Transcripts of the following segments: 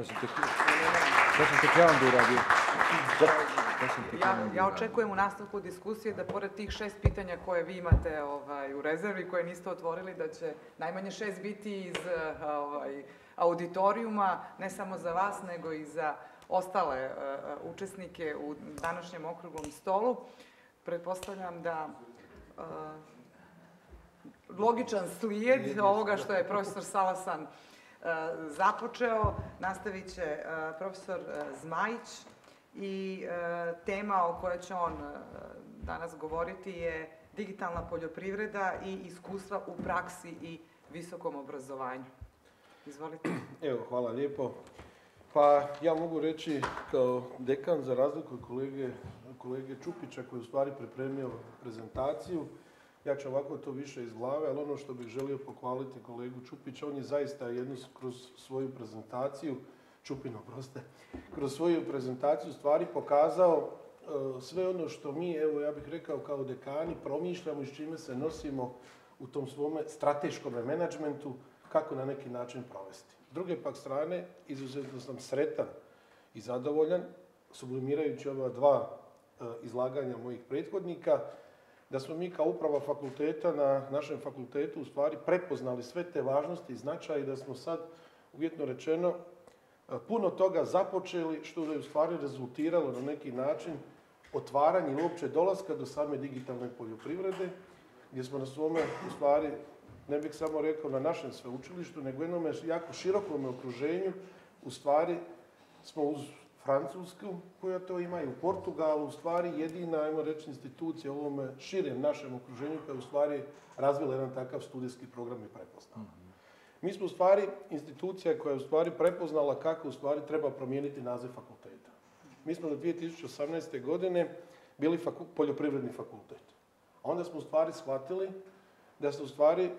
To sam tek, to sam tek ja onda uradio. Ja, očekujem u nastavku diskusije da pored tih šest pitanja koje vi imate ovaj, u rezervi, koje niste otvorili, da će najmanje šest biti iz eh, ovaj, auditorijuma, ne samo za vas, nego i za ostale eh, učesnike u današnjem okruglom stolu. Pretpostavljam da eh, logičan slijed ovoga što je profesor Salasan eh, započeo, nastavit će eh, profesor eh, Zmajić i eh, tema o kojoj će on danas govoriti je digitalna poljoprivreda i iskustva u praksi i visokom obrazovanju. Izvolite. Evo, hvala lijepo. Pa ja mogu reći kao dekan za razliku kolege, kolege Čupića koji je u stvari pripremio prezentaciju, ja ću ovako to više iz glave, ali ono što bih želio pohvaliti kolegu Čupića, on je zaista jednu kroz svoju prezentaciju, Čupino, proste, kroz svoju prezentaciju stvari pokazao e, sve ono što mi, evo ja bih rekao kao dekani, promišljamo i s čime se nosimo u tom svome strateškom menadžmentu, kako na neki način provesti. S druge pak strane, izuzetno sam sretan i zadovoljan, sublimirajući ova dva e, izlaganja mojih prethodnika, da smo mi kao uprava fakulteta na našem fakultetu u stvari prepoznali sve te važnosti i značaj i da smo sad, uvjetno rečeno, e, puno toga započeli što je u stvari rezultiralo na neki način otvaranje ili uopće dolaska do same digitalne poljoprivrede, gdje smo na svome, u stvari, ne bih samo rekao na našem sveučilištu, nego u jednome jako širokom okruženju, u stvari smo uz Francusku koja to ima i u Portugalu, u stvari jedina, ajmo reći, institucija u ovome širem našem okruženju koja je u stvari razvila jedan takav studijski program i prepoznala. Mi smo u stvari institucija koja je u stvari prepoznala kako u stvari treba promijeniti naziv fakulteta. Mi smo do 2018. godine bili faku- poljoprivredni fakultet. A onda smo u stvari shvatili da se u stvari e,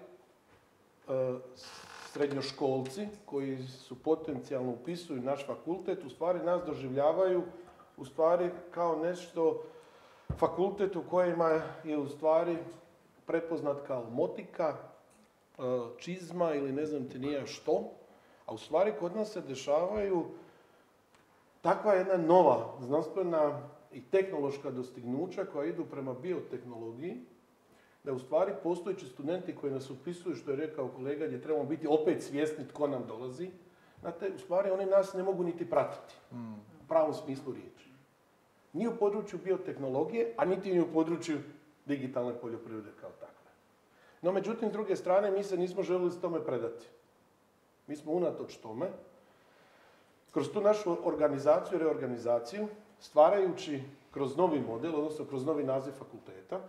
srednjoškolci koji su potencijalno upisuju naš fakultet, u stvari nas doživljavaju u stvari kao nešto fakultet u kojima je u stvari prepoznat kao motika, e, čizma ili ne znam ti nija što, a u stvari kod nas se dešavaju takva jedna nova znanstvena i tehnološka dostignuća koja idu prema biotehnologiji, da u stvari postojeći studenti koji nas upisuju, što je rekao kolega, gdje trebamo biti opet svjesni tko nam dolazi, znate, u stvari oni nas ne mogu niti pratiti, u pravom smislu riječi. Ni u području biotehnologije, a niti ni u području digitalne poljoprivrede kao takve. No, međutim, s druge strane, mi se nismo željeli s tome predati. Mi smo unatoč tome, kroz tu našu organizaciju i reorganizaciju, stvarajući kroz novi model, odnosno kroz novi naziv fakulteta,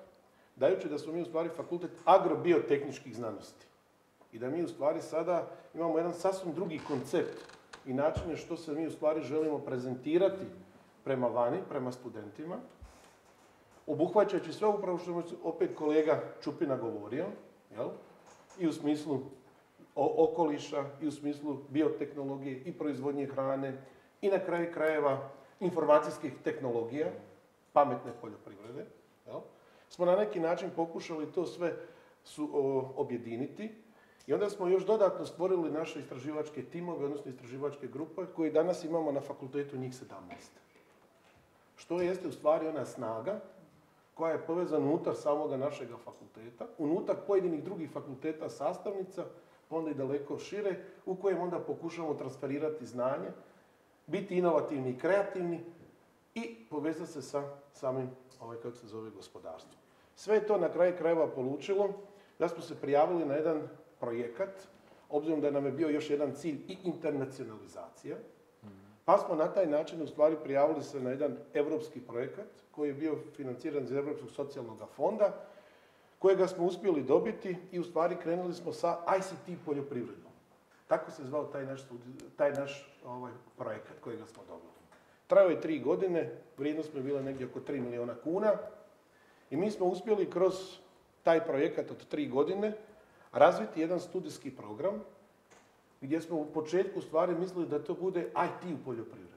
dajući da smo mi u stvari fakultet agrobiotehničkih znanosti. I da mi u stvari sada imamo jedan sasvim drugi koncept i načine što se mi u stvari želimo prezentirati prema vani, prema studentima, obuhvaćajući sve upravo što je opet kolega Čupina govorio, jel? i u smislu okoliša, i u smislu biotehnologije i proizvodnje hrane, i na kraju krajeva informacijskih tehnologija, pametne poljoprivrede, jel? Smo na neki način pokušali to sve su, objediniti i onda smo još dodatno stvorili naše istraživačke timove, odnosno istraživačke grupe, koje danas imamo na fakultetu njih 17. Što jeste u stvari ona snaga koja je povezana unutar samoga našega fakulteta, unutar pojedinih drugih fakulteta sastavnica, pa onda i daleko šire, u kojem onda pokušamo transferirati znanje, biti inovativni i kreativni i povezati se sa samim, ovaj, kako se zove, gospodarstvom. Sve je to na kraju krajeva polučilo da smo se prijavili na jedan projekat, obzirom da nam je bio još jedan cilj i internacionalizacija, pa smo na taj način u stvari prijavili se na jedan europski projekat koji je bio financiran iz Europskog socijalnog fonda, kojega smo uspjeli dobiti i u stvari krenuli smo sa ICT poljoprivredom. Tako se zvao taj naš, taj naš ovaj, projekat kojega smo dobili. Trajao je tri godine, vrijednost mu je bila negdje oko 3 milijuna kuna i mi smo uspjeli kroz taj projekat od tri godine razviti jedan studijski program gdje smo u početku stvari mislili da to bude IT u poljoprivredi.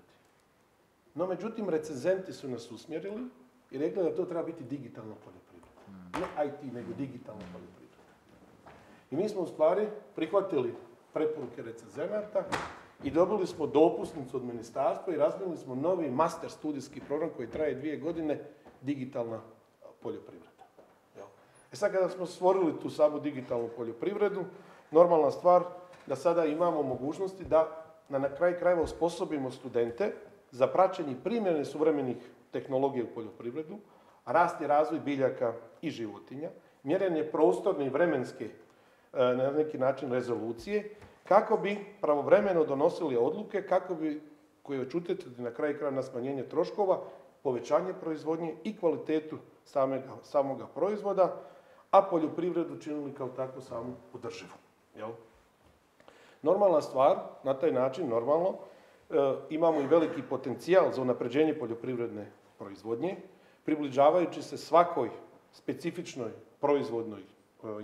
No, međutim, recenzenti su nas usmjerili i rekli da to treba biti digitalna poljoprivreda. Ne IT, nego digitalna poljoprivreda. I mi smo u stvari prihvatili preporuke recenzenata i dobili smo dopusnicu od ministarstva i razvili smo novi master studijski program koji traje dvije godine, digitalna poljoprivreda. E sad kada smo stvorili tu samu digitalnu poljoprivredu, normalna stvar da sada imamo mogućnosti da na kraj krajeva osposobimo studente za praćenje primjene suvremenih tehnologija u poljoprivredu, rast i razvoj biljaka i životinja, mjerenje prostorne i vremenske e, na neki način rezolucije, kako bi pravovremeno donosili odluke, kako bi koje će utjecati na kraj kraja na smanjenje troškova, povećanje proizvodnje i kvalitetu samoga proizvoda, a poljoprivredu činili kao takvu samu održivu. Jel? Normalna stvar, na taj način, normalno, e, imamo i veliki potencijal za unapređenje poljoprivredne proizvodnje, približavajući se svakoj specifičnoj proizvodnoj e,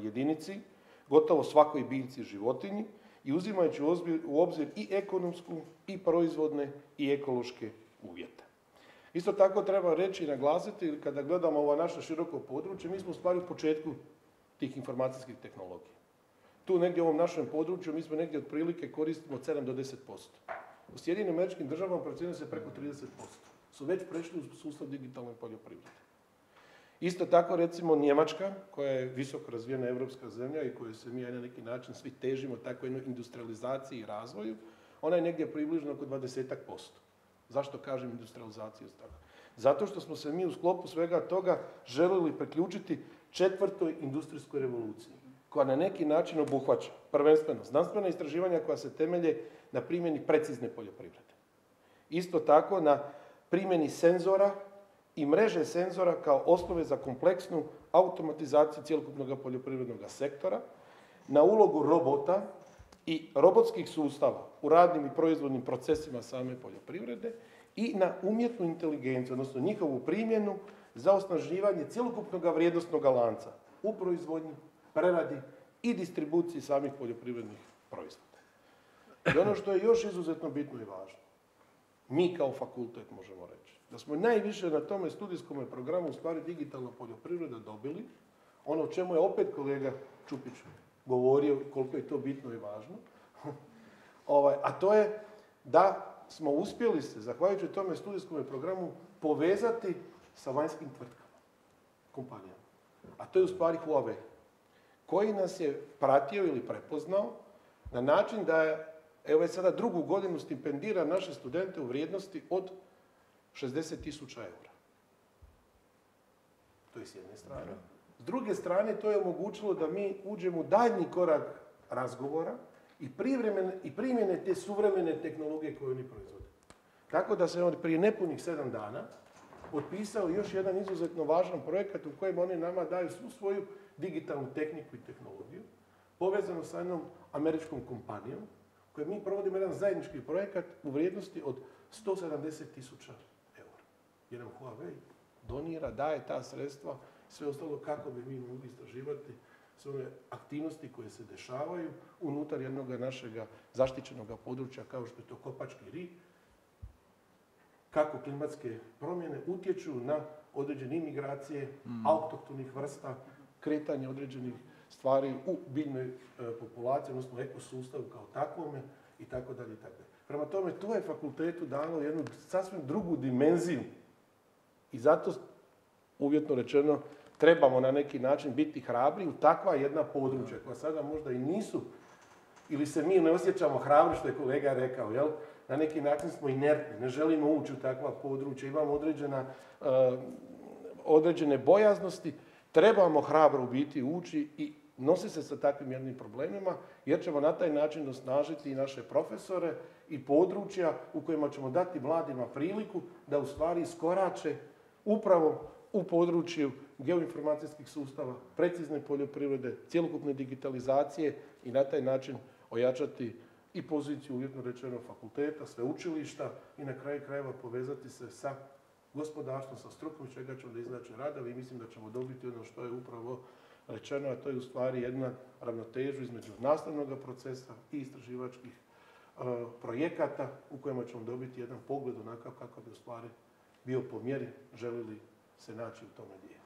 jedinici, gotovo svakoj biljci životinji i uzimajući u obzir i ekonomsku, i proizvodne, i ekološke uvjete. Isto tako treba reći i naglasiti, kada gledamo ovo naše široko područje, mi smo u stvari u početku tih informacijskih tehnologija. Tu negdje u ovom našem području mi smo negdje otprilike koristimo od 7 do 10%. U Sjedinim američkim državama procjenjuje se preko 30%. Su već prešli u sustav digitalne poljoprivrede. Isto tako recimo Njemačka, koja je visoko razvijena evropska zemlja i koju se mi na neki način svi težimo takvoj industrializaciji i razvoju, ona je negdje približno oko 20%. Zašto kažem industrializaciju? Zato što smo se mi u sklopu svega toga želili priključiti četvrtoj industrijskoj revoluciji, koja na neki način obuhvaća prvenstveno znanstvena istraživanja koja se temelje na primjeni precizne poljoprivrede. Isto tako na primjeni senzora i mreže senzora kao osnove za kompleksnu automatizaciju cjelokupnog poljoprivrednog sektora, na ulogu robota i robotskih sustava u radnim i proizvodnim procesima same poljoprivrede i na umjetnu inteligenciju, odnosno njihovu primjenu za osnaživanje cjelokupnog vrijednostnog lanca u proizvodnji, preradi i distribuciji samih poljoprivrednih proizvoda. I ono što je još izuzetno bitno i važno, mi kao fakultet možemo reći, da smo najviše na tome studijskom programu u stvari digitalna poljoprivreda dobili, ono čemu je opet kolega Čupić govorio koliko je to bitno i važno, ovaj, a to je da smo uspjeli se, zahvaljujući tome studijskom programu, povezati sa vanjskim tvrtkama, kompanijama. A to je u stvari Huawei, koji nas je pratio ili prepoznao na način da je, evo je sada drugu godinu stipendira naše studente u vrijednosti od 60 tisuća eura. To je s jedne strane. S druge strane, to je omogućilo da mi uđemo u daljnji korak razgovora i, i primjene te suvremene tehnologije koje oni proizvode. Tako da se on prije nepunih sedam dana potpisao još jedan izuzetno važan projekat u kojem oni nama daju svu svoju digitalnu tehniku i tehnologiju, povezano sa jednom američkom kompanijom, koju mi provodimo jedan zajednički projekat u vrijednosti od 170 tisuća eura. Jedan Huawei donira, daje ta sredstva, sve ostalo kako bi mi mogli istraživati sve ove aktivnosti koje se dešavaju unutar jednog našeg zaštićenog područja kao što je to Kopački ri, kako klimatske promjene utječu na određene imigracije, mm. autoktonih vrsta, kretanje određenih stvari u biljnoj e, populaciji, odnosno ekosustavu kao takvome i tako dalje i tako Prema tome, to je fakultetu dalo jednu sasvim drugu dimenziju i zato, uvjetno rečeno, trebamo na neki način biti hrabri u takva jedna područja koja sada možda i nisu ili se mi ne osjećamo hrabri, što je kolega rekao, jel? na neki način smo inertni, ne želimo ući u takva područja, imamo određena, uh, određene bojaznosti, trebamo hrabro biti ući i nosi se sa takvim jednim problemima, jer ćemo na taj način osnažiti i naše profesore i područja u kojima ćemo dati mladima priliku da u stvari iskorače upravo u području geoinformacijskih sustava, precizne poljoprivrede, cjelokupne digitalizacije i na taj način ojačati i poziciju uvjetno rečeno fakulteta, sveučilišta i na kraju krajeva povezati se sa gospodarstvom, sa strukom, čega ćemo da iznaći radovi i mislim da ćemo dobiti ono što je upravo rečeno, a to je u stvari jedna ravnotežu između nastavnog procesa i istraživačkih uh, projekata u kojima ćemo dobiti jedan pogled onakav kakav bi u stvari bio po mjeri želili se naći u tome dijelu.